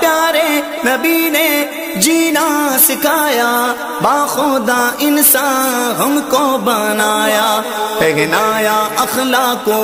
प्यारे नबी ने जीना सिखाया बाखुदा इंसान हमको बनाया पहनाया अखला को